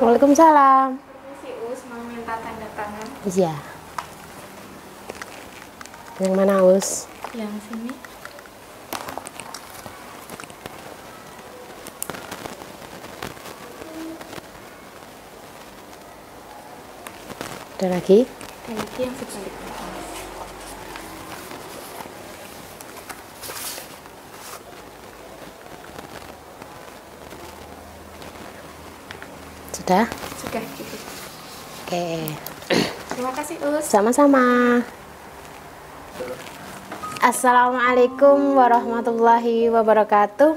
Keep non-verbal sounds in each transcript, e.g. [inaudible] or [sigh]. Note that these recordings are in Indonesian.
Waalaikumsalam. Si Us mau minta tanda tangan Iya. Yang mana, Us? yang sini. Ada lagi? Dan lagi yang sebaliknya. Sudah? Sudah gitu. Oke. Terima kasih Us. Sama-sama. Assalamualaikum warahmatullahi wabarakatuh.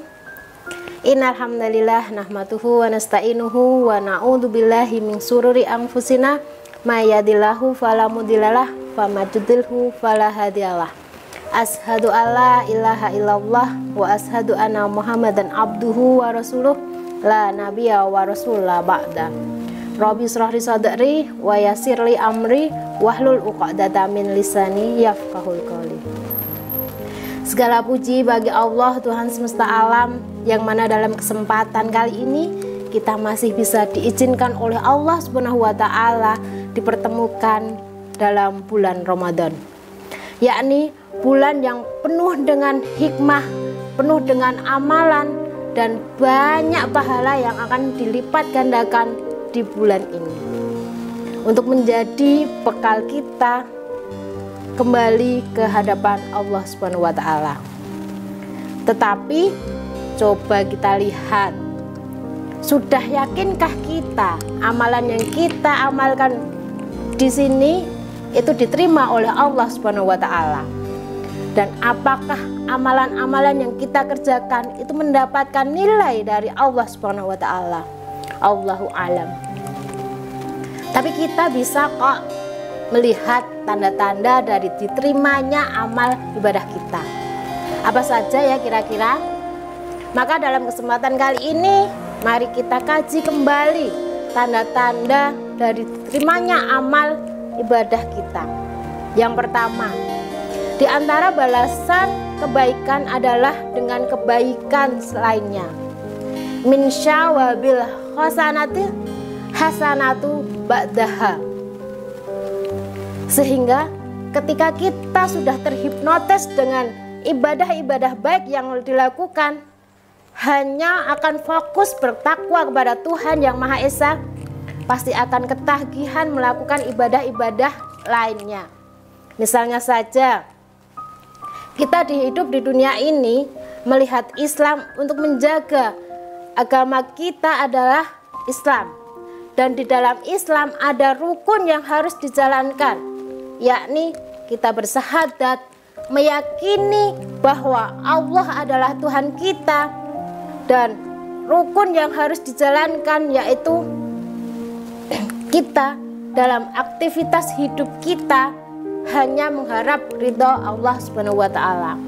Innal hamdalillah nahmaduhu wa nasta'inuhu wa na'udzu billahi min sururi anfusina may yahdihillahu fala mudhillalah wa may yudhlilhu fala hadiyalah. Ashhadu alla ilaha illallah wa ashhadu anna Muhammadan abduhu wa rasuluh la nabiyya wa rasulullah ba'da. Rabbi srahli sadri wa yassirli amri wahlul uqdata min lisani yafqahul qawli. Segala puji bagi Allah Tuhan semesta alam yang mana dalam kesempatan kali ini kita masih bisa diizinkan oleh Allah Subhanahu wa taala dipertemukan dalam bulan Ramadan. Yakni bulan yang penuh dengan hikmah, penuh dengan amalan dan banyak pahala yang akan dilipat gandakan di bulan ini. Untuk menjadi bekal kita kembali ke hadapan Allah Subhanahu wa taala. Tetapi coba kita lihat sudah yakinkah kita amalan yang kita amalkan di sini itu diterima oleh Allah Subhanahu wa taala? Dan apakah amalan-amalan yang kita kerjakan itu mendapatkan nilai dari Allah Subhanahu wa taala? Allahu alam. Tapi kita bisa kok melihat tanda-tanda dari diterimanya amal ibadah kita. Apa saja ya kira-kira? Maka dalam kesempatan kali ini mari kita kaji kembali tanda-tanda dari diterimanya amal ibadah kita. Yang pertama, di antara balasan kebaikan adalah dengan kebaikan selainnya. Min syawabil hasanati hasanatu ba'daha sehingga ketika kita sudah terhipnotis dengan ibadah-ibadah baik yang dilakukan hanya akan fokus bertakwa kepada Tuhan yang Maha Esa pasti akan ketagihan melakukan ibadah-ibadah lainnya misalnya saja kita dihidup di dunia ini melihat Islam untuk menjaga agama kita adalah Islam. Dan di dalam Islam ada rukun yang harus dijalankan yakni kita bersahadat meyakini bahwa Allah adalah Tuhan kita dan rukun yang harus dijalankan yaitu [clears throat] kita dalam aktivitas hidup kita hanya mengharap ridho Allah Subhanahu wa taala.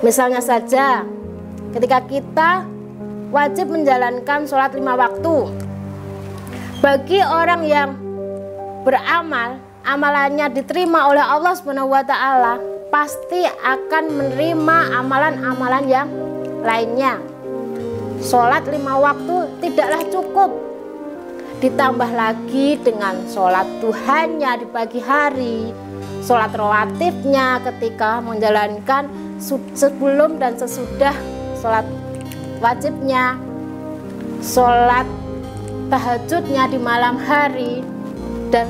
Misalnya saja ketika kita wajib menjalankan sholat lima waktu bagi orang yang beramal amalannya diterima oleh Allah Subhanahu wa taala, pasti akan menerima amalan-amalan yang lainnya. Sholat lima waktu tidaklah cukup. Ditambah lagi dengan sholat Tuhannya di pagi hari, sholat rawatibnya ketika menjalankan sebelum dan sesudah sholat wajibnya, sholat tahajudnya di malam hari, dan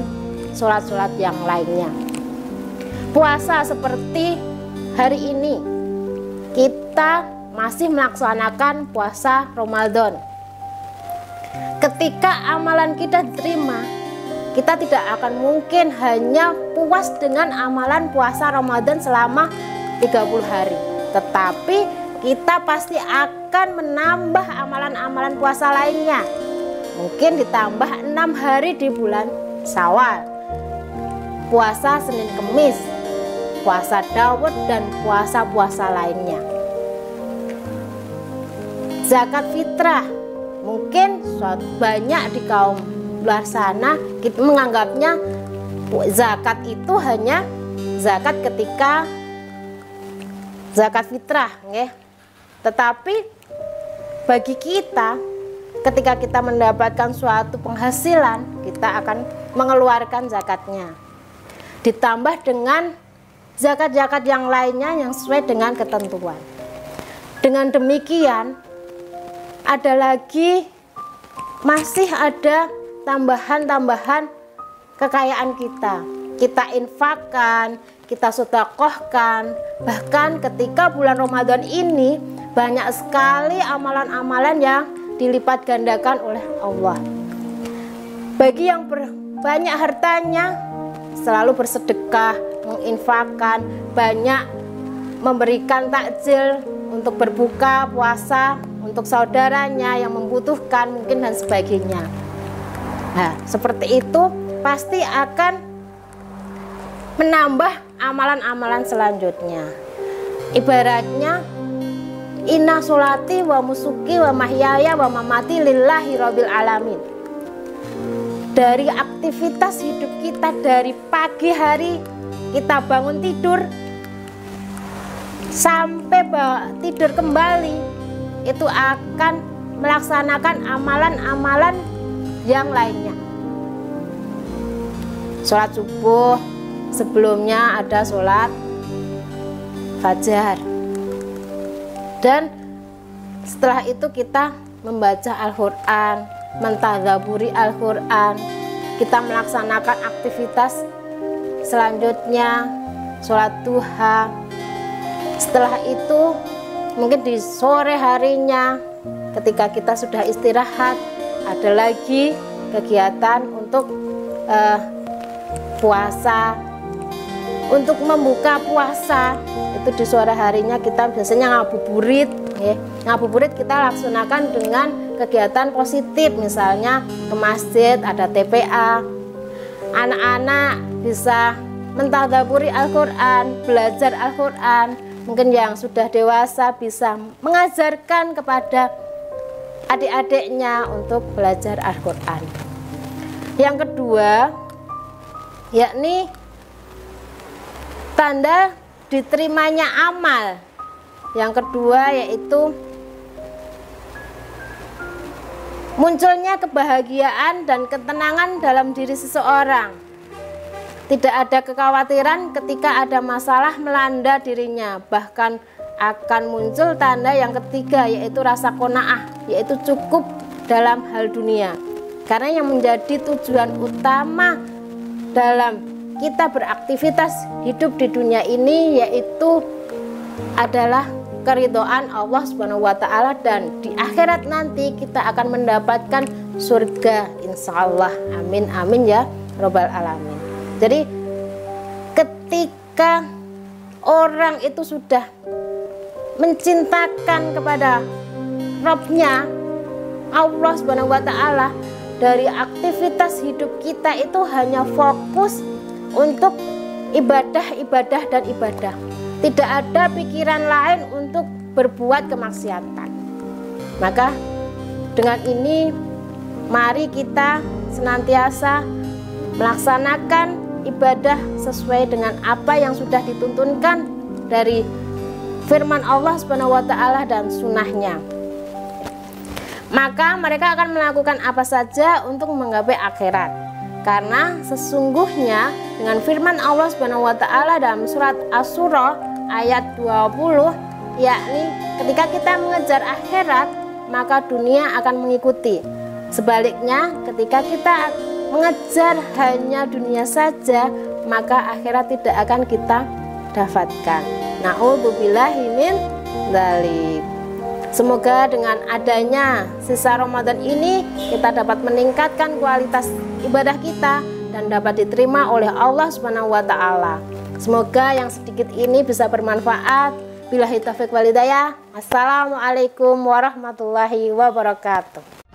sholat-sholat yang lainnya. Puasa seperti hari ini, kita masih melaksanakan puasa Ramadan. Ketika amalan kita diterima, kita tidak akan mungkin hanya puas dengan amalan puasa Ramadan selama 30 hari. Tetapi kita pasti akan menambah amalan-amalan puasa lainnya. Mungkin ditambah enam hari di bulan Sawal puasa Senin Kemis, puasa Daud dan puasa-puasa lainnya. Zakat fitrah mungkin banyak di kaum luar sana kita menganggapnya zakat itu hanya zakat ketika zakat fitrah, nggih. Tetapi bagi kita ketika kita mendapatkan suatu penghasilan, kita akan mengeluarkan zakatnya. Ditambah dengan zakat-zakat yang lainnya yang sesuai dengan ketentuan. Dengan demikian, ada lagi masih ada tambahan-tambahan kekayaan kita. Kita infakkan, kita sedekahkan. Bahkan ketika bulan Ramadan ini banyak sekali amalan-amalan yang dilipat gandakan oleh Allah. Bagi yang banyak hartanya selalu bersedekah, menginfakkan, banyak memberikan takjil untuk berbuka puasa untuk saudaranya yang membutuhkan mungkin dan sebagainya. Nah, seperti itu pasti akan menambah amalan-amalan selanjutnya. Ibaratnya Inna solati wa musuki wa mahyaya wa mamati lillahi rabbil alamin Dari aktivitas hidup kita dari pagi hari kita bangun tidur Sampai tidur kembali Itu akan melaksanakan amalan-amalan yang lainnya. Sholat subuh sebelumnya ada sholat fajar. Dan setelah itu kita membaca Al-Quran mentadaburi Al-Quran. Kita melaksanakan aktivitas selanjutnya sholat duha. Setelah itu mungkin di sore harinya ketika kita sudah istirahat ada lagi kegiatan untuk uh, puasa. Untuk membuka puasa itu di sore harinya kita biasanya ngabuburit ya. ngabuburit kita laksanakan dengan kegiatan positif misalnya ke masjid ada TPA anak-anak bisa mentadaburi Al-Quran belajar Al-Quran mungkin yang sudah dewasa bisa mengajarkan kepada adik-adiknya untuk belajar Al-Quran yang kedua yakni tanda diterimanya amal. Yang kedua yaitu munculnya kebahagiaan dan ketenangan dalam diri seseorang. Tidak ada kekhawatiran ketika ada masalah melanda dirinya, bahkan akan muncul tanda yang ketiga yaitu rasa kona'ah, yaitu cukup dalam hal dunia. Karena yang menjadi tujuan utama dalam kita beraktivitas hidup di dunia ini yaitu adalah keridoan Allah Subhanahu wa taala dan di akhirat nanti kita akan mendapatkan surga insya Allah. Amin amin ya robbal alamin jadi ketika orang itu sudah mencintakan kepada Robnya Allah Subhanahu wa taala dari aktivitas hidup kita itu hanya fokus untuk ibadah, ibadah, dan ibadah. Tidak ada pikiran lain untuk berbuat kemaksiatan. Maka dengan ini mari kita senantiasa melaksanakan ibadah sesuai dengan apa yang sudah dituntunkan dari firman Allah Subhanahu wa taala dan sunnahnya. Maka mereka akan melakukan apa saja untuk menggapai akhirat karena sesungguhnya dengan firman Allah Subhanahu wa taala dalam surat Asy-Syura ayat 20 yakni ketika kita mengejar akhirat maka dunia akan mengikuti. Sebaliknya ketika kita mengejar hanya dunia saja maka akhirat tidak akan kita dapatkan. Nauzubillahi min dzalik. Semoga dengan adanya sisa Ramadan ini kita dapat meningkatkan kualitas ibadah kita dan dapat diterima oleh Allah Subhanahu wa taala. Semoga yang sedikit ini bisa bermanfaat. Bila taufiq walidayah. Assalamualaikum warahmatullahi wabarakatuh.